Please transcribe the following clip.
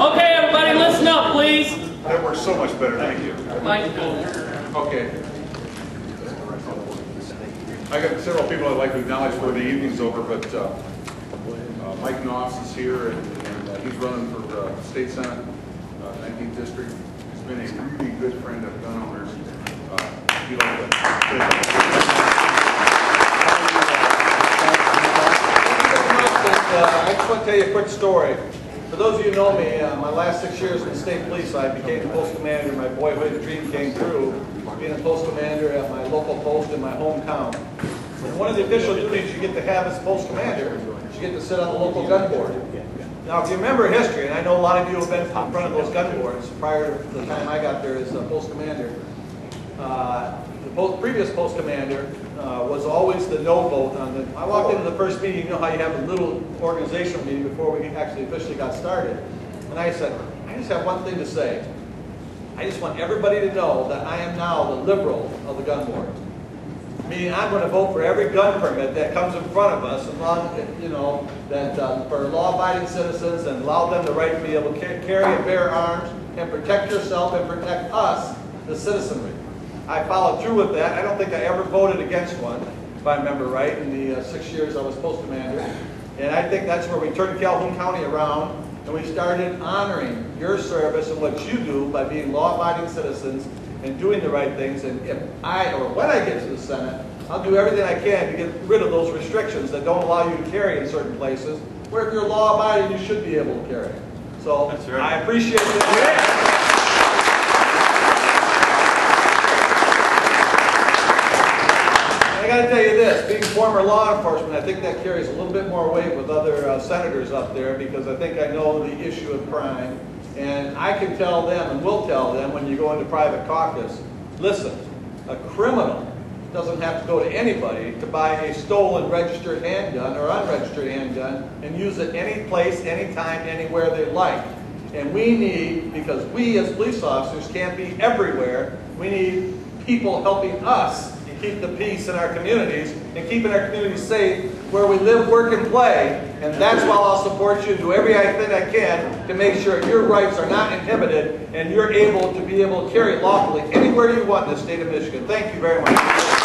Okay, everybody, listen up, please. That works so much better, thank you. Mike, Okay. I got several people I'd like to acknowledge before the evening's over, but uh, uh, Mike Nofs is here, and and, uh, he's running for uh, state senate, uh, 19th district. He's been a really good friend of gun owners. Uh, you'd Uh, I just want to tell you a quick story. For those of you who know me, uh, my last six years in the state police, I became the post commander. My boyhood dream came true, being a post commander at my local post in my hometown. And one of the official duties you get to have as post commander is you get to sit on the local gun board. Now, if you remember history, and I know a lot of you have been in front of those gun boards prior to the time I got there as a post commander, uh, the post, previous post commander uh, was always the no vote on the. I walked into the first meeting. You know how you have a little organizational meeting before we actually officially got started, and I said, I just have one thing to say. I just want everybody to know that I am now the liberal of the gun board. Meaning I'm going to vote for every gun permit that comes in front of us, as long, you know, that uh, for law-abiding citizens and allow them the right to be able to carry and bear arms and protect yourself and protect us, the citizenry. I followed through with that. I don't think I ever voted against one, if I remember right, in the uh, six years I was post commander. And I think that's where we turned Calhoun County around and we started honoring your service and what you do by being law-abiding citizens and doing the right things. And if I, or when I get to the Senate, I'll do everything I can to get rid of those restrictions that don't allow you to carry in certain places, where if you're law-abiding, you should be able to carry. So right. I appreciate that. I gotta tell you this, being former law enforcement, I think that carries a little bit more weight with other uh, senators up there because I think I know the issue of crime. And I can tell them and will tell them when you go into private caucus, listen, a criminal doesn't have to go to anybody to buy a stolen registered handgun or unregistered handgun and use it any place, anytime, anywhere they like. And we need, because we as police officers can't be everywhere, we need people helping us to keep the peace in our communities and keeping our communities safe where we live, work, and play. And that's why I'll support you and do everything I can to make sure your rights are not inhibited and you're able to be able to carry lawfully anywhere you want in the state of Michigan. Thank you very much.